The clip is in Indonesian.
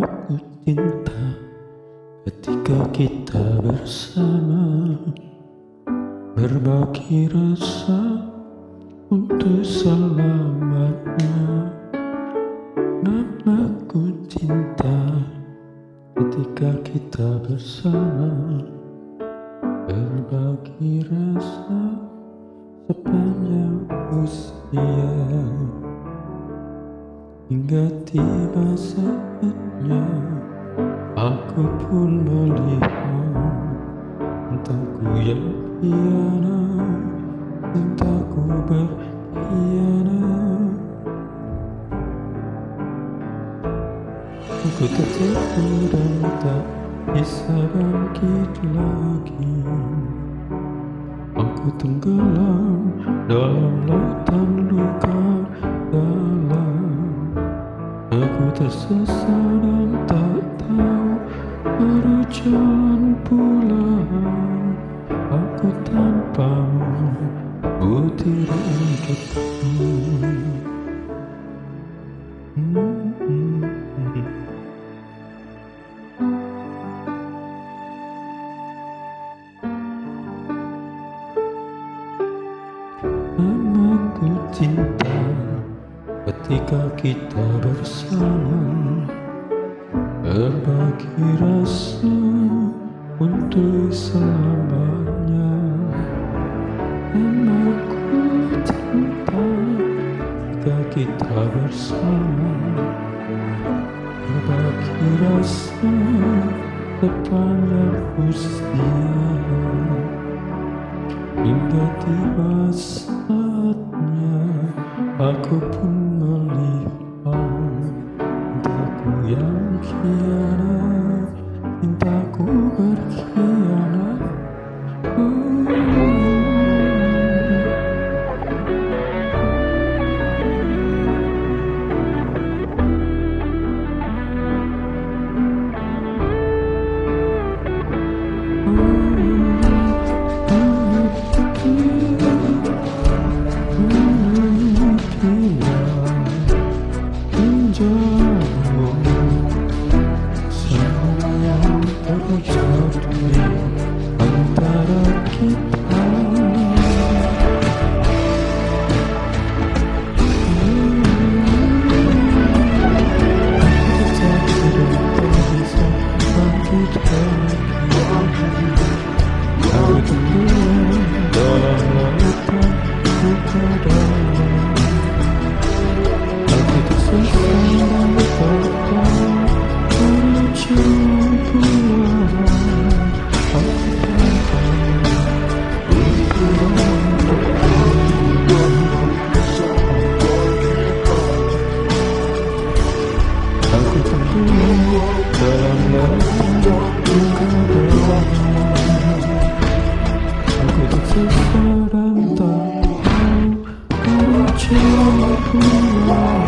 Aku cinta ketika kita bersama. Berbagi rasa untuk selamanya Namaku cinta ketika kita bersama. Berbagi rasa sepanjang usia Hingga tiba saatnya Aku pun melihat Cintaku yang piana Cintaku berkhianat Aku tertipu dan tak bisa bangkit lagi. Aku tenggelam dalam lautan luka Aku tersesat dan tak tahu berjalan pulang Aku tanpa butir untukmu hmm. hmm, hmm. Aku cinta ketika kita bersama Berbagi rasa untuk selamanya. Aku cinta ketika kita bersama Berbagi rasa sepanjang usia Hingga tiba saatnya Aku pun Cintaku yang khianat Cintaku berkhianat Ooh, ooh.